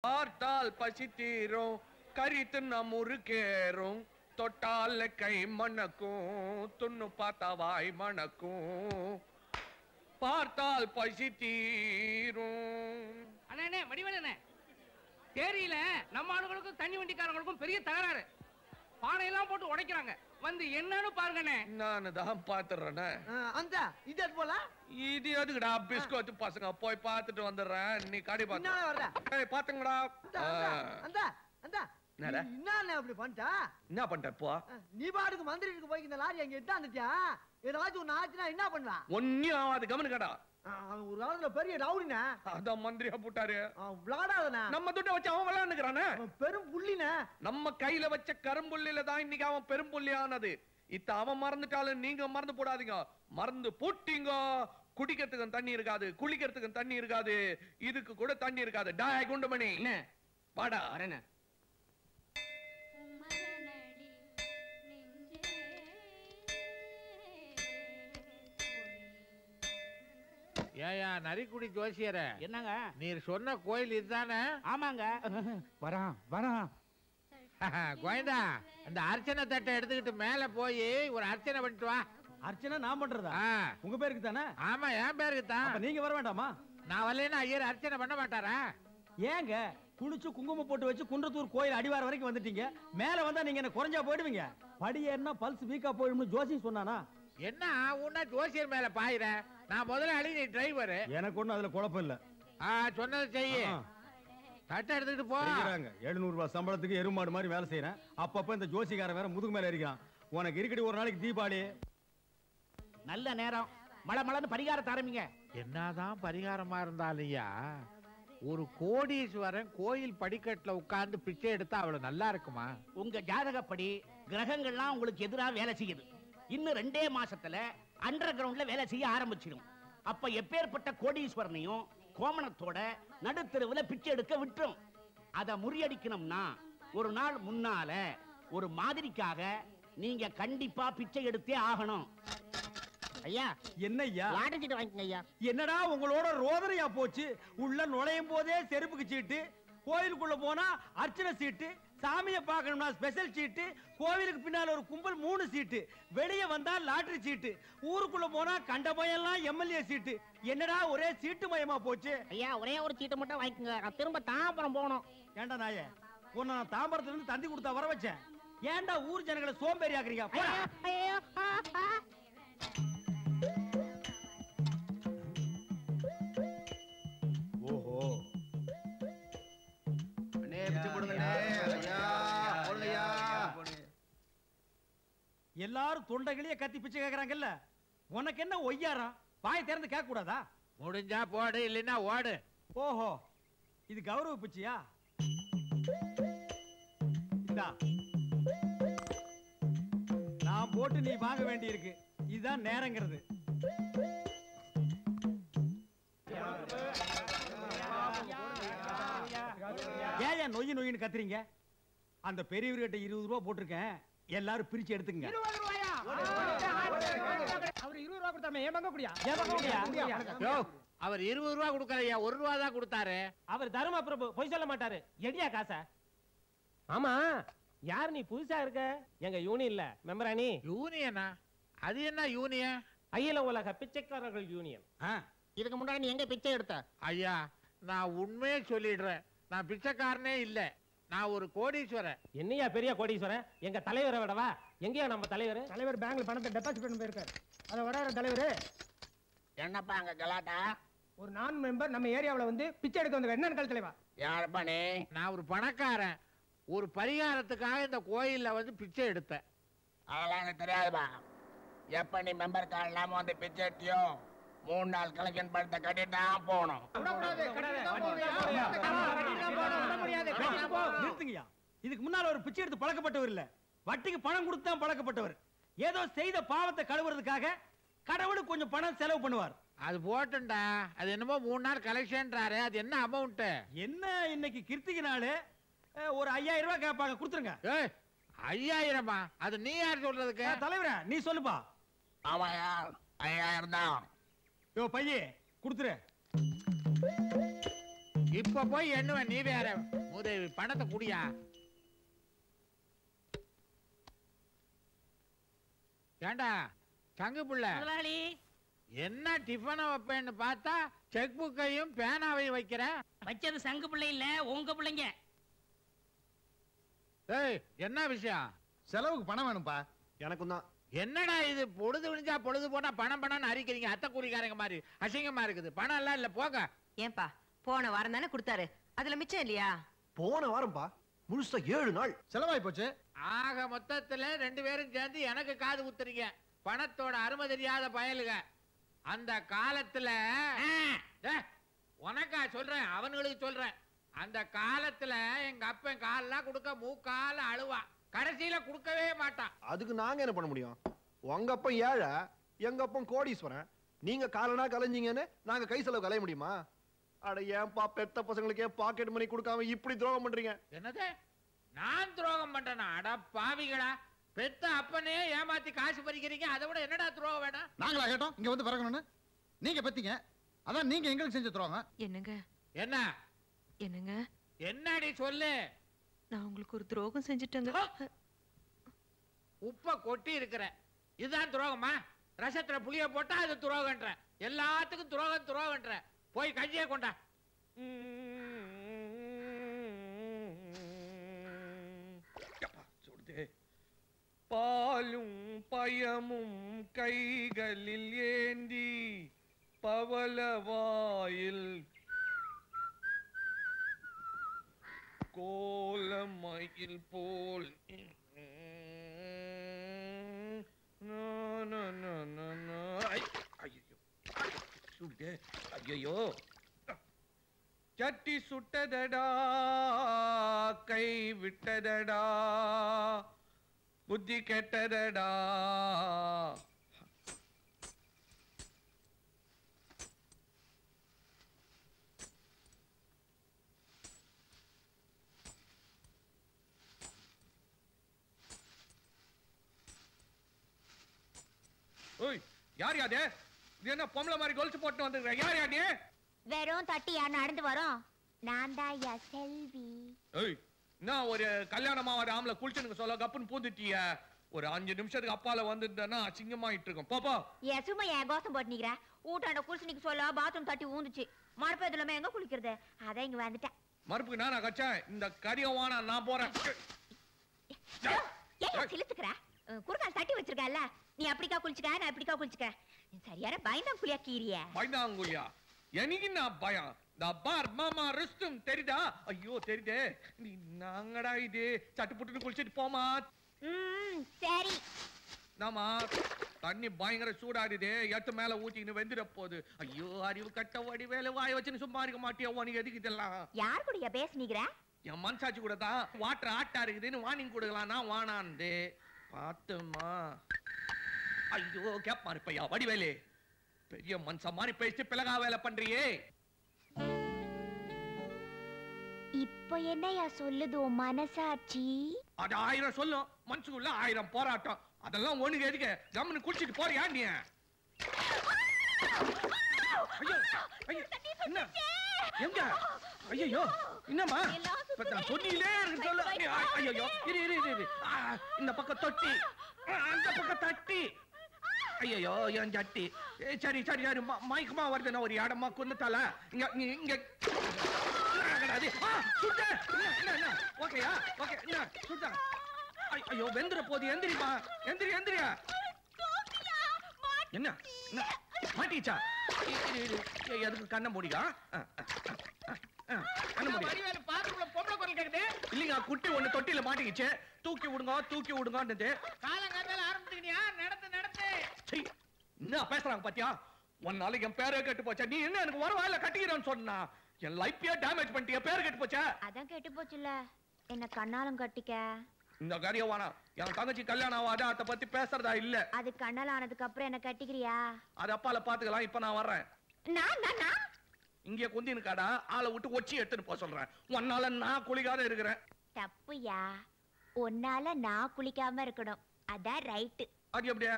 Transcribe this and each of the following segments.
பார்த்தால் பசி தீரும் கரித்து நம் உருக்கேறும் தொட்டால் கை மணக்கும் துண்ணு பார்த்தா வாய் மணக்கும். பார்த்தால் பசி தீரும் அண்ணே வடிவலண்ணே தேரியில நம்ம ஆளுங்களுக்கும் தண்ணி வண்டிக்காரங்களுக்கும் பெரிய தகராறு. பானையெல்லாம் போட்டு உடைக்கிறாங்க. வந்து என்னன்னு பாருங்கண்ணே. நான் தான் பாத்துறேனே அந்த இது அது போல? இது எதுக்குடா பிஸ்கோத்து பசங்க போய் பார்த்துட்டு வந்துடுறேன். நீ கடை பின்னால வர்ற. பார்த்து ஏய் பாத்துங்கடா அந்த அந்த? என்ன அப்படி பண்ணிட்டா? என்ன பண்ணிட்ட இப்போ? நீ பாட்டுக்கு மந்திரிக்கு போய் இந்த லாரி அங்க எடுத்தாந்துட்டியா ஏதாச்சும் ஒண்ணு ஆச்சுன்னா என்ன பண்ணுவா? ஒன்னும் ஆகாது கவனிக்கடா அவன் ஒரு காலத்துல பெரிய ரவுடினே அதான் மந்திரியா போட்டாரு. விளாடாதண்ணா. நம்ம துட்ட வச்சு அவன் விளையாண்டுக்கிறானே பெரும் புள்ளினே நம்ம கையில வச்ச கரும்புள்ளில தான் இன்னைக்கு அவன் பெரும்புள்ளி ஆனது இத்த அவன் மறந்துட்டாலும் நீங்க மறந்து போடாதீங்க. மறந்து போட்டீங்க. குடிக்கிறதுக்கு தண்ணி இருக்காது குளிக்கிறதுக்கு தண்ணி இருக்காது இதுக்கு கூட தண்ணி இருக்காது. டாய் குண்டுமணி. என்ன? வாடா. வரேண்ணே ஏயா நரிக்குடி ஜோசியர? என்னங்க? நீர் சொன்ன கோயில் இதுதானே? ஆமாங்க. வரான் வரான். கோயந்தா அந்த அர்ச்சனை தட்டை எடுத்துக்கிட்டு மேல போய் ஒரு அர்ச்சனை பண்ணிட்டு வா. அர்ச்சனை நான் பண்றதா? ஆ, உங்க பேருக்கு தானே? ஆமா என் பேருக்கு தான். அப்ப நீங்க வர வேண்டாமா? நான் வரலைன்னா ஐயர் அர்ச்சனை பண்ண மாட்டாரா? ஏங்க குளிச்சு குங்குமம் போட்டு வச்சு குன்றத்தூர் கோயில் அடிவார வரைக்கும் வந்துட்டீங்க. மேல வந்தா நீங்க என்ன குறைஞ்சா போயிடுவீங்க? படி ஏறினா பல்ஸ் வீக்கா போயிடும்னு ஜோசி சொன்னானா? என்ன உன்ன ஜோசியர் மேல பாயிர நான் முதலாளி நீ டிரைவர் எனக்கு ஒண்ணும் அதுல குழப்பம் இல்ல. ஆ சொன்னதை செய்யு. தட்டை எடுத்துக்கிட்டு போ. செய்யறாங்க எழுநூறு ரூபாய் சம்பளத்துக்கு எருமாடு மாதிரி வேலை செய்யறேன். அப்பப்ப இந்த ஜோசிக்காரன் வேற முதுகு மேல இருக்கான் உனக்கு இருக்கடி ஒரு நாளைக்கு தீபாவளி. நல்ல நேரம். மழை மழைன்னு பரிகாரத்தை ஆரம்பிங்க. என்னதான் பரிகாரமா இருந்தாலையா ஒரு கோடீஸ்வரன் கோயில் படிக்கட்டுல உட்கார்ந்து பிச்சை எடுத்தா அவ்வளவு நல்லா இருக்குமா? உங்க ஜாதகப்படி கிரகங்கள்லாம் உங்களுக்கு எதிராக வேலை செய்யுது. இன்னும் ரெண்டே மாசத்துல அண்டர் கிரவுண்ட்ல வேலை செய்ய ஆரம்பிச்சிடும் அப்ப எப்பேற்பட்ட கோடீஸ்வரனையும் கோமணத்தோட நடுத்தெருவுல பிச்சை எடுக்க விட்டுரும். அதை முறியடிக்கணும்னா ஒரு நாள் முன்னால ஒரு மாதிரிக்காக நீங்க கண்டிப்பா பிச்சை எடுத்தே ஆகணும். ஐயா என்னய்யா? லாட்டரி சீட்டு வாங்கிக்கங்க ஐயா. என்னடா உங்களோட ரோதனையா போச்சு? உள்ள நுழையும் போதே செருப்புக்கு சீட்டு. கோயிலுக்குள்ள போனா அர்ச்சனை சீட்டு சாமியை பார்க்கணும்னா ஸ்பெஷல் சீட்டு கோவிலுக்கு பின்னால ஒரு கும்பல் மூணு சீட்டு வெளியே வந்தா லாட்டரி சீட்டு ஊருக்குள்ள போனா கண்ட பையன்லாம் எம்எல்ஏ சீட்டு. என்னடா ஒரே சீட்டு மயமா போச்சு? ஐயா ஒரே ஒரு சீட்டை மட்டும் வாங்கிக்கங்க. நான் திரும்ப தாம்பரம் போகணும். ஏன்டா நாயே? உன்னை நான் தாம்பரத்துல இருந்து தந்தி கொடுத்தா வர வச்சேன். ஏன்டா ஊர் ஜனங்களை சோம்பேறி ஆக்குறீங்க? எல்லாரும் தொண்டைகளையே கத்தி பிச்சை கேக்குறாங்கல்ல? உனக்கு என்ன ஒய்யாரம்? வாய் திறந்து கேட்க கூடாதா முடிஞ்சா போடு இல்லைன்னா ஓடு. ஓஹோ இது கௌரவ பிச்சையா? இந்தா. நான் போட்டு நீ வாங்க வேண்டியிருக்கு. இதுதான் நேரங்கிறது. ஏன் நொய்யு நொய்யுன்னு கத்துறீங்க? அந்த பெரியவர்கிட்ட இருபது ரூபா போட்டிருக்கேன். எல்லாரும் பிரிச்சு எடுத்துங்க அவர் இருபது ரூபா கொடுத்தாமே ஏன் பங்க குடியா? யோ அவர் இருபது ரூபா கொடுக்கலையா ஒரு ரூபா தான் கொடுத்தாரு. அவர் தரும பிரபு? பொய் சொல்ல மாட்டாரு. எடியா காசா? ஆமா. யார் நீ புதுசா இருக்க? எங்க யூனியன்ல மெம்பரா நீ? யூனியனா? அது என்ன யூனியன்? அகில உலக பிச்சைக்காரர்கள் யூனியன் இதுக்கு முன்னாடி நீ எங்க பிச்சை எடுத்த? ஐயா நான் உண்மையே சொல்லிடுறேன். நான் பிச்சைக்காரனே இல்ல. நான் ஒரு கோடீஸ்வரன். என்னையா பெரிய கோடீஸ்வரன்? எங்க தலைவரை விடவா எங்கயா நம்ம தலைவர்? தலைவர் பேங்க்ல பணத்தை டெபாசிட் பண்ண போயிருக்காரு. அதை விட தலைவர்? என்னப்பா அங்க கலாட்டா? ஒரு நான் மெம்பர் நம்ம ஏரியாவுல வந்து பிச்சை எடுக்க வந்த என்ன கல் தலைவா. யாருப்பா நீ? நான் ஒரு பணக்காரன். ஒரு பரிகாரத்துக்காக இந்த கோயில்ல வந்து பிச்சை எடுத்தேன். அதெல்லாம் எனக்கு தெரியாதுப்பா. எப்ப நீ மெம்பர் கார்டு இல்லாம வந்து பிச்சை எடுத்தியோ? மூணு நாள் கலெக்ஷன் பணத்தை கட்டிட்டு தான் போகணும். நிறுத்துங்கய்யா. இதுக்கு முன்னால ஒரு பிச்சை எடுத்து பழக்கப்பட்டவர் இல்ல. வட்டிக்கு பணம் கொடுத்து தான் பழக்கப்பட்டவர். ஏதோ செய்த பாவத்தை கழுவுறதுக்காக கடவுளுக்கு கொஞ்சம் பணம் செலவு பண்ணுவார். அது போட்டுண்டா. அது என்னமோ மூணு நாள் கலெக்ஷன்றாரு. அது என்ன அமௌண்ட் என்ன இன்னைக்கு கிருத்திகை நாள்? ஒரு ஐயாயிரம் ரூபாய் கேட்பாங்க. கொடுத்துருங்க. ஐயாயிரமா? அது நீ யார் சொல்றதுக்கு? தலைவரே நீ சொல்லுப்பா. ஆமாயா ஐயாயிரம் தான். யோ பையே கொடுத்துரு. இப்ப போய் எண்ணுவேன் நீ வேற. உதவி பணத்தை குடியா. ஏண்டா தங்கு புள்ள? முதலாளி. என்ன டிஃபனை வைப்பேன்னு பார்த்தா செக் புக்கையும் பேனாவையும் வைக்கிற? வச்சது சங்கு பிள்ளை இல்ல உங்க பிள்ளைங்க. ஏய் என்ன விஷயம்? செலவுக்கு பணம் வேணும்பா. எனக்கும் தான். என்னடா இது? பொழுது விழிஞ்சா பொழுது போனா பணம் பணம்னு அரிக்கிறீங்க. அத்தை கூலிக்காரங்க மாதிரி அசிங்கமா இருக்குது. பணம் எல்லாம் இல்ல போங்க ஏன்பா போன வாரம் தானே கொடுத்தாரு. அதுல மிச்சம் இல்லையா? போன வாரம்பா. முழுசா ஏழு நாள். செலவாய் போச்சு? ஆக மொத்தத்துல ரெண்டு பேரும் சேர்ந்து எனக்கு காது குத்துறீங்க. பணத்தோட அருமை தெரியாத பயலுக. அந்த காலத்துல உனக்கா சொல்றேன் அவனுங்களுக்கு சொல்றேன். அந்த காலத்துல எங்க அப்பன் காலெல்லாம் கொடுக்க மூக்கால அழுவா. கடைசியில கொடுக்கவே மாட்டான். அதுக்கு நாங்க என்ன பண்ண முடியும்? உங்க அப்பன் ஏழை எங்க அப்பன் கோடீஸ்வரன். நீங்க காலனா கலைஞ்சீங்கன்னு நாங்க கை செலவு கலைய முடியுமா? அட ஏன்பா பெத்த பசங்களுக்கே பாக்கெட் மணி கொடுக்காம இப்படி துரோகம் பண்றீங்க? என்னது? நான் துரோகம் பண்றேனா? அட பாவிகளா பெத்த அப்பனே ஏமாத்தி காசு பறிக்கிறீங்க அதை விட என்னடா துரோகம் வேணாம்? நாங்களா கேட்டோம் இங்க வந்து பிறக்கணும்னு. நீங்க பெத்தீங்க அதான் நீங்க எங்களுக்கு செஞ்சு தருவாங்க என்னங்க? என்ன? என்னங்க? என்னடி சொல்லு? நான் உங்களுக்கு ஒரு துரோகம் செஞ்சுட்டேங்க. உப்ப கொட்டி இருக்கிற இதுதான் துரோகமா? ரசத்துல புளிய போட்டா அது துரோகன்ற எல்லாத்துக்கும் துரோகம் துரோகன்ற போய் கஞ்சியை கொண்டா. பாலும் பயமும் கைகளில் ஏந்தி பவளவாயில் கோலமயில் போல். ஐயோ சட்டி சுட்டதடா கை விட்டதடா புத்தி கெட்டதடா. ஓய் யார் யாரு இது என்ன பொம்பளை மாதிரி கொலுசு போட்டு வந்துருக்க யார் யார் நீ வெறும் தட்டியா நடந்து வரோம். நான் தான் யா செல்வி. ஏய் என்ன ஒரு கல்யாணமா ஒரு ஆம்பளை குளிச்சுனுக்கு சொல்ல கப்புன்னு பூந்துட்டிய? ஒரு அஞ்சு நிமிஷத்துக்கு அப்பால வந்துட்டேன்னா அசிங்கமாயிட்டு இருக்கும் போப்போ ஏன் சும்மா ஏன் கோசம் போட்டு நிக்கிற ஊட்டாண்ட குளிச்சுனிக்கு சொல்ல பாத்ரூம் தட்டி ஊந்துச்சு. மறுப்பதுலமே எங்க குளிக்கிறது? அதான் இங்க வந்துட்டேன். மறுப்புக்கு நானா கச்சேன் இந்த கரியவானா நான் போறேன். ஏன் சிலுத்துக்கிற குறுக்கால் தட்டி வச்சிருக்கல நீ அப்படிக்கா குளிச்சுக்க நான் இப்படிக்கா குளிச்சுக்க. நீ சரியான பயந்தான் குளியா கீரிய. பயந்தாங்குழியா எனக்கு நான் பயம்? இந்த பார் மாமா ரெஸ்டும் தெரியுதா ஐயோ தெரியுதே நீ நாங்கடா இது? சட்டு புட்டுன்னு குளிச்சிட்டு போமா? சரி. நாமா தண்ணி பயங்கர சூடாடுது எட்டு மேல ஊத்திக்கின்னு வெந்துட போகுது ஐயோ அறிவு கட்ட வடி வேலை வாய வச்சுன்னு சும்மா இருக்க மாட்டியா உனக்கு எதுக்கு இதெல்லாம்? யார் கூடயா பேசுனீங்கிற என் மனசாட்சி கூட தான் வாட்டர் ஆட்டா இருக்குதுன்னு வார்னிங் கொடுக்கலாம்னா வானாந்து பார்த்துமா ஐயோ கேப்பா இருப்பையா வடிவேலு. பெரிய மனுஷன் மாதிரி பேசிட்டு பிளகா வேலை பண்றியே. இப்போ என்னையா சொல்லுது மனசாட்சி? அது ஆயிரம் சொல்லும். மனசுக்குள்ள ஆயிரம் போராட்டம். அதெல்லாம் ஒண்ணுக்கு எதுக்கு? கம்முன்னு குடிச்சிட்டு போறியா நீ? ஐயோ, ஐயோ, என்ன? எங்க? ஐயோ என்னம்மா? சொன்னீங்களே ஐயோ இரு இரு இரு, இந்த பக்கம் தொட்டி. அந்த பக்கம் தட்டி. ஐயோ என் சட்டி ஏ, சரி சரி சரி. மயக்கமா வருது. நான் ஒரு இடமா குந்துட்டால இங்க இங்க? ஓகேயா ஓகே ஐயோ வெந்துற போது எந்திரிமா எந்திரி எந்திரியா. என்ன? என்ன? மாட்டிச்சா எதுக்கு கண்ணை மூடிக்கா? இல்லைங்க குட்டி ஒண்ணு தொட்டில மாட்டிக்கிச்சு. தூக்கி விடுங்க தூக்கி விடுங்கன்னுது. காலங்காத்தால ஆரம்பிச்சுக்கினியா? நடத்து நடத்து. என்ன பேசுறாங்க பாத்தியா? ஒரு நாளைக்கு என் பேரே கெட்டு போச்சா? நீ என்ன எனக்கு வர வாயில கட்டிக்கிறேன்னு சொன்னா? என் டேமேஜ் பண்ணிட்டிய? பேர் கெட்டு போச்சா? அதான் கெட்டு போச்சுல என்ன கண்ணாலும் கட்டிக்க? இந்த காரியம் வேணாம் என் தங்கச்சி கல்யாணம் ஆகாத அதை பத்தி பேசுறதா இல்ல. அது கண்ணால் ஆனதுக்கு அப்புறம் என்ன கட்டிக்கிறியா? அது அப்பால பாத்துக்கலாம் இப்ப நான் வர்றேன். நான்? இங்க குந்தின்னு காடா ஆளை விட்டு ஒச்சி எடுத்துன்னு போக சொல்றேன். உன்னால நான் குளிக்காத இருக்கிறேன். தப்புயா உன்னால நான் குளிக்காம இருக்கணும். அதான் ரைட்டு அது எப்படியா?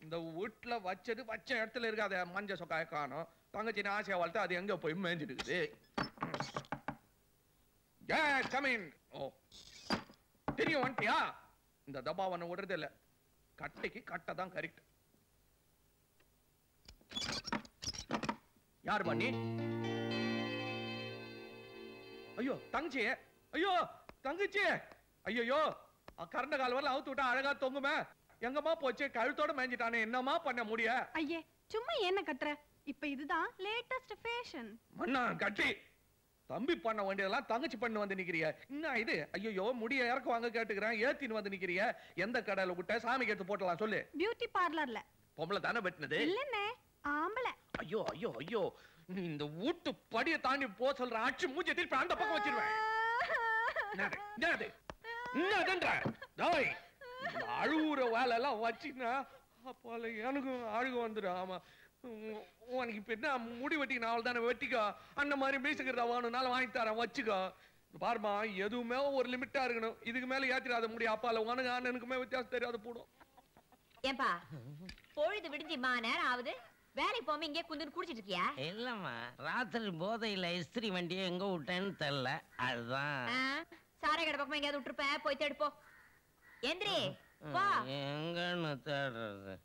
இந்த வீட்டுல வச்சது வச்ச இடத்துல இருக்காத மஞ்ச சொக்காய காணும். தங்கச்சி ஆசையா வளர்த்து அது எங்க போய் மேய்ஞ்சிட்டு இருக்குது கமின் ஓ. தெரியும் வந்துட்டியா? இந்த தபாவனை விடுறது இல்ல. கட்டைக்கு கட்டை தான் கரெக்ட் யார் பண்ணி ஐயோ தங்கச்சி ஐயோ தங்கச்சி ஐயோ கரண்ட கால் வரல அவுத்து விட்டா அழகா தொங்குமே. எங்கம்மா போச்சு? கழுத்தோட மேஞ்சிட்டானே என்னம்மா பண்ண முடிய? ஐயே சும்மா என்ன கத்துற இப்ப இதுதான் லேட்டஸ்ட் ஃபேஷன் மண்ணா கட்டி. தம்பி பண்ண வேண்டியதெல்லாம் தங்கச்சி பண்ணு வந்து நிக்கிறிய. என்ன இது? ஐயோ முடிய இறக்க வாங்க கேட்டுக்கிறேன் ஏத்தின்னு வந்து நிக்கிறிய. எந்த கடையில விட்ட சாமிக்கு எடுத்து போட்டலாம் சொல்லு. பியூட்டி பார்லர்ல பொம்பளை தானே வெட்டினது? இல்லன்னே ஆம்பளை. ஐயோ ஐயோ ஐயோ. இந்த வீட்டு படிய தாண்டி போ சொல்ற ஆட்சி மூஞ்சி திருப்பி அந்த பக்கம் வச்சிருவேன். என்னது? என்னதுன்ற? டேய், அழுவுற வேலை எல்லாம் வச்சின்னா அப்போல எனக்கும் அழுக வந்துடும் ஆமா. உனக்கு இப்ப என்ன? முடி வெட்டிக்கு நாவல் தானே வெட்டிக்கோ? அந்த மாதிரி மீசுக்கிறதா வேணும்னாலும் வாங்கி தரேன் வச்சுக்கோ. பாருமா எதுவுமே ஒரு லிமிட்டா இருக்கணும். இதுக்கு மேல ஏத்திராத முடி. அப்பால உனக்கு அண்ணனுக்குமே வித்தியாசம் தெரியாத போடும். ஏன்பா பொழுது விடிஞ்சு மா நேரம் ஆகுது. வேலைக்கு போகாம இங்கே குந்துன்னு குடிச்சிட்டு இருக்கியா? இல்லம்மா ராத்திரி போதையில இஸ்திரி வண்டியை எங்க விட்டேன்னு தெரியல. அதுதான். சாரை கடை பக்கமா எங்கேயாவது விட்டுருப்ப போய் தேடு போ. எந்திரி எங்கன்னு தேடுறது?